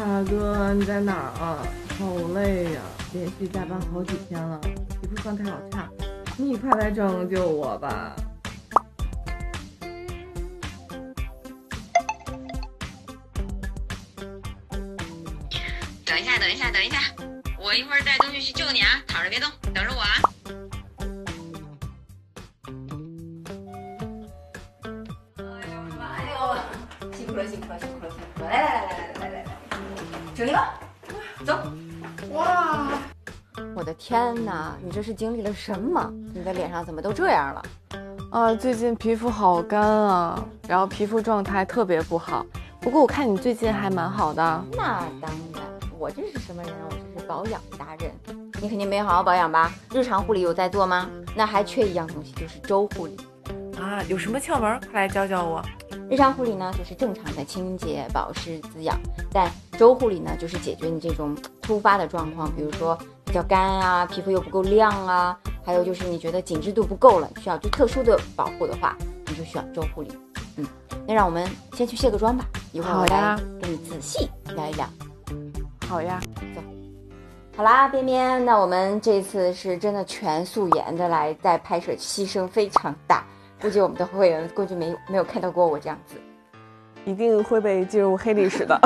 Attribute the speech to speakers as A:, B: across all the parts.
A: 大哥，你在哪儿啊？好累呀，连续加班好几天了，皮肤状态好差，你快来拯救我吧！
B: 等一下，等一下，等一下，我一会儿带东西去救你啊！躺着别动，等着我啊！
C: 哎呦，辛苦了，辛苦了，辛苦了，辛苦了！谁了？走！哇！我的天哪！你这是经历了什么？你的脸上怎么都这样了？
A: 啊！最近皮肤好干啊，然后皮肤状态特别不好。不过我看你最近还蛮好的。
C: 那当然，我这是什么人？我这是保养达人。你肯定没好好保养吧？日常护理有在做吗？那还缺一样东西，就是周护理。
A: 啊！有什么窍门？快来教教我。
C: 日常护理呢，就是正常的清洁、保湿、滋养；但周护理呢，就是解决你这种突发的状况，比如说比较干啊，皮肤又不够亮啊，还有就是你觉得紧致度不够了，需要就特殊的保护的话，你就需要周护理。嗯，那让我们先去卸个妆吧，一会儿我来跟你仔细聊一聊。
A: 好呀，
C: 走。好啦，边边，那我们这次是真的全素颜的来在拍摄，牺牲非常大。估计我们的会员过去没没有看到过我这样子，
A: 一定会被进入黑历史的。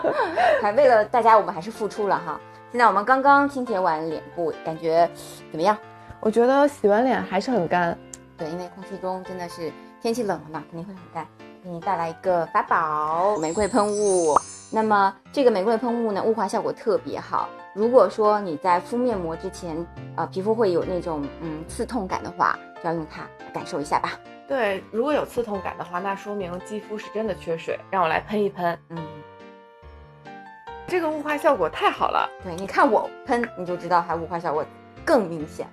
C: 还为了大家，我们还是付出了哈。现在我们刚刚清洁完脸部，感觉怎么样？
A: 我觉得洗完脸还是很干。
C: 对，因为空气中真的是天气冷了嘛，肯定会很干。给你带来一个法宝——玫瑰喷雾。那么这个玫瑰喷雾呢，雾化效果特别好。如果说你在敷面膜之前，呃，皮肤会有那种嗯刺痛感的话，就要用它感受一下吧。
A: 对，如果有刺痛感的话，那说明肌肤是真的缺水。让我来喷一喷，嗯，这个雾化效果太好了。
C: 对，你看我喷，你就知道它雾化效果更明显。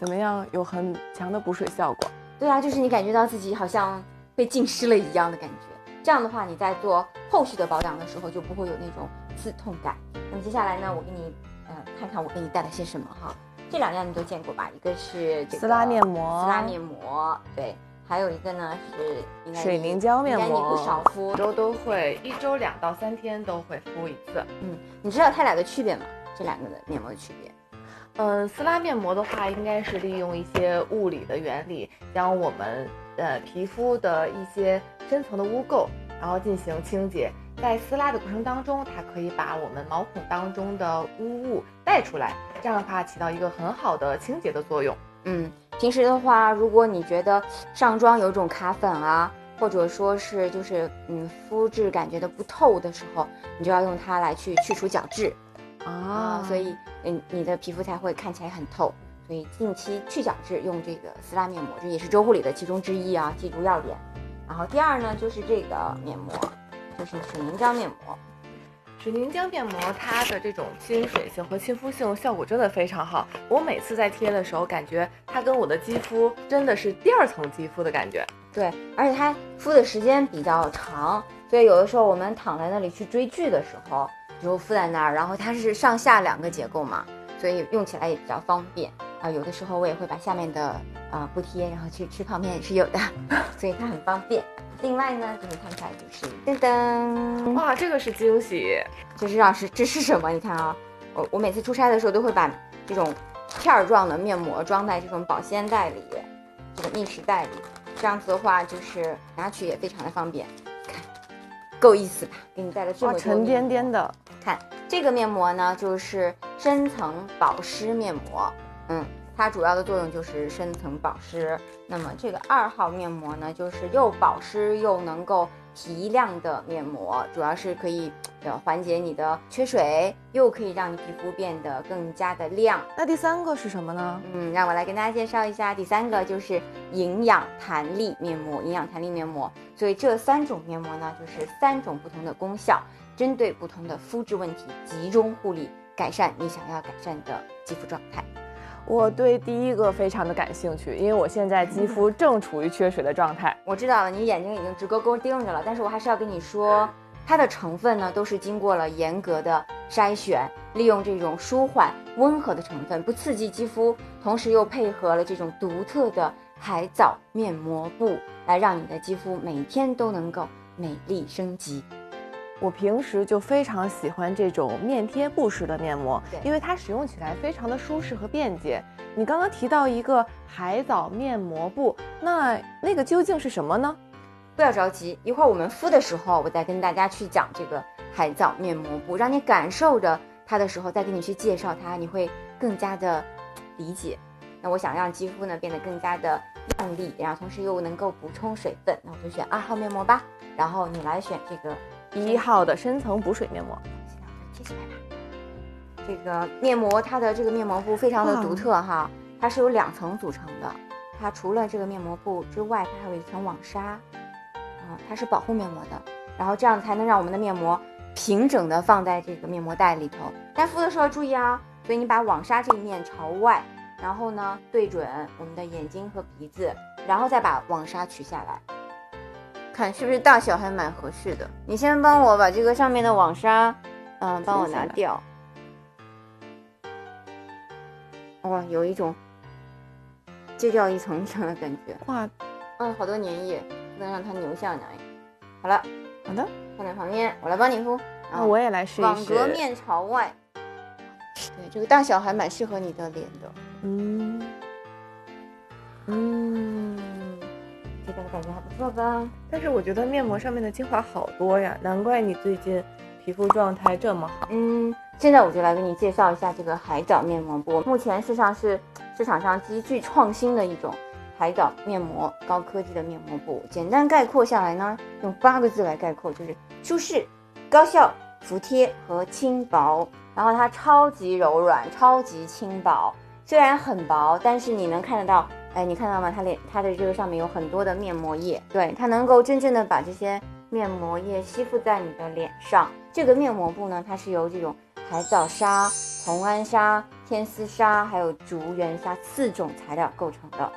A: 怎么样？有很强的补水效果。
C: 对啊，就是你感觉到自己好像被浸湿了一样的感觉。这样的话，你在做后续的保养的时候就不会有那种刺痛感。那么接下来呢，我给你呃看看我给你带了些什么哈。这两样你都见过吧？一个是
A: 这个撕拉面膜，
C: 撕拉面膜，对，还有一个呢是
A: 水凝胶面膜。
C: 应该你不少敷，
A: 一周都会，一周两到三天都会敷一次。
C: 嗯，你知道它俩的区别吗？这两个的面膜的区别？
A: 嗯，撕拉面膜的话，应该是利用一些物理的原理，将我们呃皮肤的一些深层的污垢，然后进行清洁。在撕拉的过程当中，它可以把我们毛孔当中的污物带出来，这样的话起到一个很好的清洁的作用。
C: 嗯，平时的话，如果你觉得上妆有种卡粉啊，或者说是就是嗯肤质感觉的不透的时候，你就要用它来去去除角质啊，所以嗯你的皮肤才会看起来很透。所以近期去角质用这个撕拉面膜，这也是周护理的其中之一啊，记住要点。然后第二呢，就是这个面膜。就是水凝胶面膜，
A: 水凝胶面膜它的这种亲水性和亲肤性效果真的非常好。我每次在贴的时候，感觉它跟我的肌肤真的是第二层肌肤的感觉。
C: 对，而且它敷的时间比较长，所以有的时候我们躺在那里去追剧的时候，就敷在那儿，然后它是上下两个结构嘛，所以用起来也比较方便啊。有的时候我也会把下面的啊不贴，然后去吃泡面也是有的，所以它很方便。另外呢，给你看起来就是噔噔，
A: 哇，这个是惊喜，
C: 这是让是这是什么？你看啊，我我每次出差的时候都会把这种片儿状的面膜装在这种保鲜袋里，这个密实袋里，这样子的话就是拿取也非常的方便。看，够意思吧？给你带了这么
A: 沉甸甸的。
C: 看这个面膜呢，就是深层保湿面膜，嗯。它主要的作用就是深层保湿。那么这个二号面膜呢，就是又保湿又能够提亮的面膜，主要是可以呃缓解你的缺水，又可以让你皮肤变得更加的亮。
A: 那第三个是什么呢？
C: 嗯，让我来跟大家介绍一下，第三个就是营养弹力面膜。营养弹力面膜，所以这三种面膜呢，就是三种不同的功效，针对不同的肤质问题集中护理，改善你想要改善的肌肤状态。
A: 我对第一个非常的感兴趣，因为我现在肌肤 正处于缺水的状态。
C: 我知道了，你眼睛已经直勾勾盯着了，但是我还是要跟你说，它的成分呢都是经过了严格的筛选，利用这种舒缓温和的成分，不刺激肌肤，同时又配合了这种独特的海藻面膜布，来让你的肌肤每天都能够美丽升级。
A: 我平时就非常喜欢这种面贴布式的面膜
C: 对，
A: 因为它使用起来非常的舒适和便捷。你刚刚提到一个海藻面膜布，那那个究竟是什么呢？
C: 不要着急，一会儿我们敷的时候，我再跟大家去讲这个海藻面膜布，让你感受着它的时候，再给你去介绍它，你会更加的理解。那我想让肌肤呢变得更加的亮丽，然后同时又能够补充水分，那我就选二号面膜吧。然后你来选这个
A: 一号的深层补水面膜。
C: 贴起来吧。这个面膜它的这个面膜布非常的独特哈，它是由两层组成的。它除了这个面膜布之外，它还有一层网纱，啊、它是保护面膜的。然后这样才能让我们的面膜平整的放在这个面膜袋里头。但敷的时候注意啊，所以你把网纱这一面朝外，然后呢对准我们的眼睛和鼻子，然后再把网纱取下来。看是不是大小还蛮合适的。你先帮我把这个上面的网纱，嗯，帮我拿掉。哇，有一种揭掉一层一层的感觉。
A: 哇，
C: 嗯，好多粘液，不能让它留下来。好了，
A: 好的，
C: 放在旁边，我来帮你敷。
A: 那我也来试一试。
C: 网格面朝外。对，这个大小还蛮适合你的脸的。
A: 嗯，
C: 嗯，这个感觉还不错吧？
A: 但是我觉得面膜上面的精华好多呀，难怪你最近皮肤状态这么好。
C: 嗯，现在我就来给你介绍一下这个海藻面膜布。目前市场是市场上极具创新的一种海藻面膜，高科技的面膜布。简单概括下来呢，用八个字来概括，就是舒适、高效、服帖和轻薄。然后它超级柔软，超级轻薄。虽然很薄，但是你能看得到，哎，你看到吗？它脸它的这个上面有很多的面膜液，对，它能够真正的把这些面膜液吸附在你的脸上。这个面膜布呢，它是由这种海藻沙、同安纱、天丝纱还有竹原纱四种材料构成的。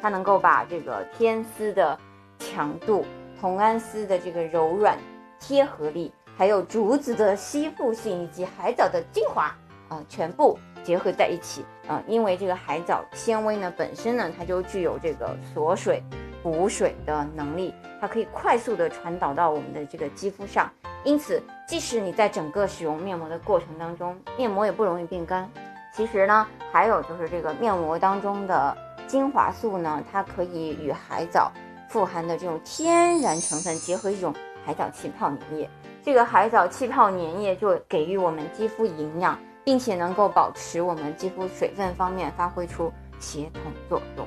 C: 它能够把这个天丝的强度、同安丝的这个柔软贴合力，还有竹子的吸附性以及海藻的精华啊、全部结合在一起啊、因为这个海藻纤维呢本身呢，它就具有这个锁水、补水的能力，它可以快速的传导到我们的这个肌肤上。因此，即使你在整个使用面膜的过程当中，面膜也不容易变干。其实呢，还有就是这个面膜当中的精华素呢，它可以与海藻富含的这种天然成分结合一种海藻气泡粘液。这个海藻气泡粘液就给予我们肌肤营养，并且能够保持我们肌肤水分方面发挥出协同作用。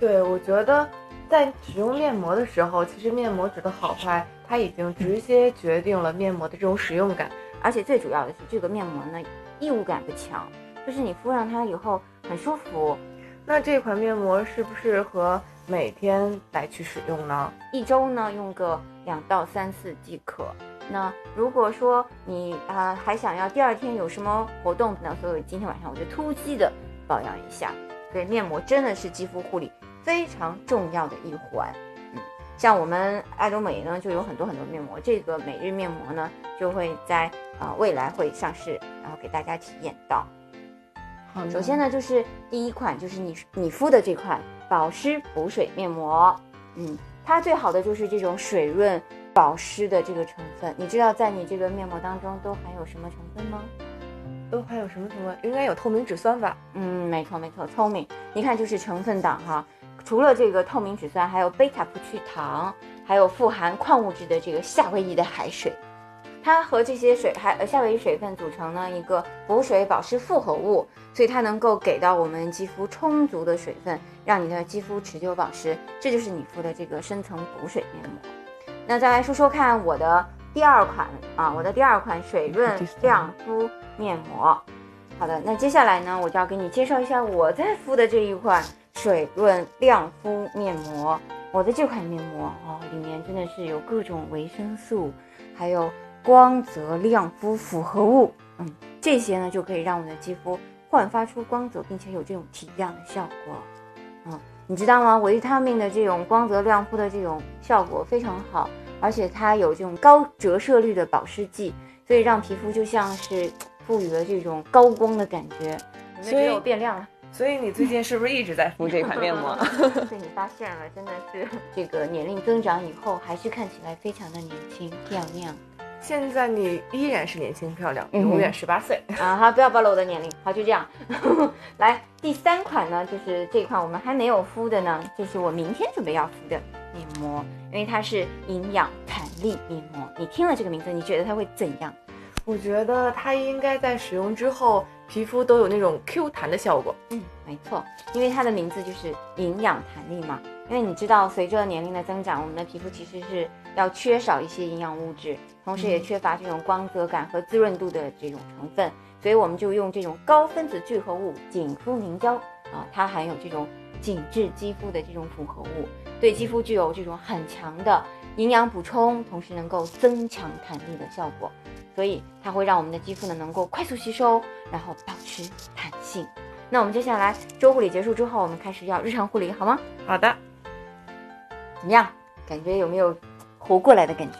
A: 对，我觉得在使用面膜的时候，其实面膜纸的好坏，它已经直接决定了面膜的这种使用感。
C: 而且最主要的是，这个面膜呢异物感不强，就是你敷上它以后很舒服，
A: 那这款面膜适不适合每天来去使用呢？
C: 一周呢用个两到三次即可。那如果说你啊、呃还想要第二天有什么活动呢？所以今天晚上我就突击的保养一下。所以，面膜真的是肌肤护理非常重要的一环。嗯，像我们爱多美呢就有很多很多面膜，这个每日面膜呢就会在啊、呃未来会上市，然后给大家体验到。
A: 好
C: 首先呢，就是第一款就是你你敷的这款保湿补水面膜，嗯，它最好的就是这种水润保湿的这个成分。你知道在你这个面膜当中都含有什么成分吗？
A: 都含有什么成分？应该有透明质酸吧？
C: 嗯，没错没错，聪明。你看就是成分党哈，除了这个透明质酸，还有贝塔葡聚糖，还有富含矿物质的这个夏威夷的海水。它和这些水还呃夏威夷水分组成呢一个补水保湿复合物，所以它能够给到我们肌肤充足的水分，让你的肌肤持久保湿。这就是你敷的这个深层补水面膜。那再来说说看我的第二款啊，我的第二款水润亮肤面膜。好的，那接下来呢，我就要给你介绍一下我在敷的这一款水润亮肤面膜。我的这款面膜哦，里面真的是有各种维生素，还有光泽亮肤复合物，嗯，这些呢就可以让我们的肌肤焕发出光泽，并且有这种提亮的效果。嗯，你知道吗？维他命的这种光泽亮肤的这种效果非常好，而且它有这种高折射率的保湿剂，所以让皮肤就像是赋予了这种高光的感觉。你们
A: 所以
C: 觉得我变亮了？
A: 所以你最近是不是一直在敷这款面膜？
C: 被你发现了，真的是这个年龄增长以后，还是看起来非常的年轻漂亮。
A: 现在你依然是年轻漂亮，永远十八岁。
C: 啊，好，不要暴露我的年龄。好，就这样。来，第三款呢，就是这款我们还没有敷的呢，就是我明天准备要敷的面膜，因为它是营养弹力面膜。你听了这个名字，你觉得它会怎样？
A: 我觉得它应该在使用之后，皮肤都有那种 Q 弹的效果。
C: 嗯，没错，因为它的名字就是营养弹力嘛。因为你知道，随着年龄的增长，我们的皮肤其实是要缺少一些营养物质，同时也缺乏这种光泽感和滋润度的这种成分，所以我们就用这种高分子聚合物紧肤凝胶啊，它含有这种紧致肌肤的这种复合物，对肌肤具有这种很强的营养补充，同时能够增强弹力的效果。所以它会让我们的肌肤呢能够快速吸收，然后保持弹性。那我们接下来周护理结束之后，我们开始要日常护理，好吗？
A: 好的，
C: 怎么样？感觉有没有活过来的感觉？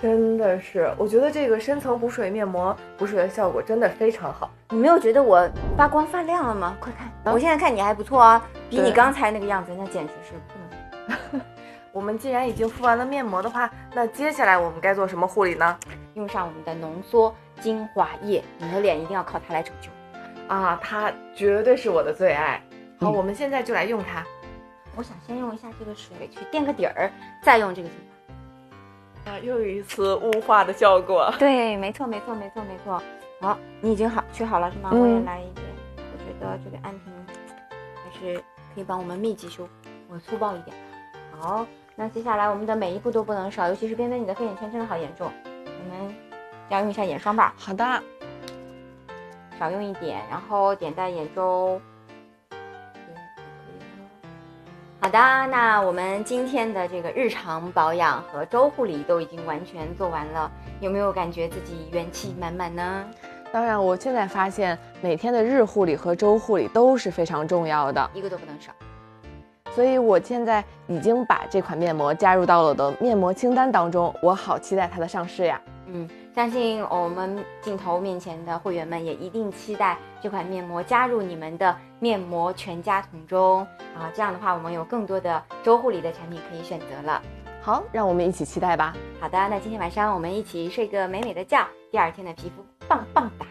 A: 真的是，我觉得这个深层补水面膜补水的效果真的非常好。
C: 你没有觉得我发光发亮了吗？快看，
A: 嗯
C: 我现在看你还不错啊，比你刚才那个样子那简直是不能。
A: 我们既然已经敷完了面膜的话，那接下来我们该做什么护理呢？
C: 用上我们的浓缩精华液，你的脸一定要靠它来拯救。
A: 啊，它绝对是我的最爱。好，
C: 嗯
A: 我们现在就来用它。
C: 我想先用一下这个水去垫个底儿，再用这个精华。
A: 啊，又有一次雾化的效果。
C: 对，没错，没错，没错，没错。好，你已经好取好了是吗？
A: 嗯
C: 我也来一点。我觉得这个安瓶还是可以帮我们密集修复，我粗暴一点。好，那接下来我们的每一步都不能少，尤其是边边你的黑眼圈真的好严重，我们要用一下眼霜吧，
A: 好的，
C: 少用一点，然后点在眼周。好的，那我们今天的这个日常保养和周护理都已经完全做完了，有没有感觉自己元气满满呢？
A: 当然，我现在发现每天的日护理和周护理都是非常重要的，
C: 一个都不能少。
A: 所以我现在已经把这款面膜加入到了我的面膜清单当中，我好期待它的上市呀！
C: 嗯，相信我们镜头面前的会员们也一定期待这款面膜加入你们的面膜全家桶中啊！这样的话，我们有更多的周护理的产品可以选择了。
A: 好，让我们一起期待吧。
C: 好的，那今天晚上我们一起睡个美美的觉，第二天的皮肤棒棒哒。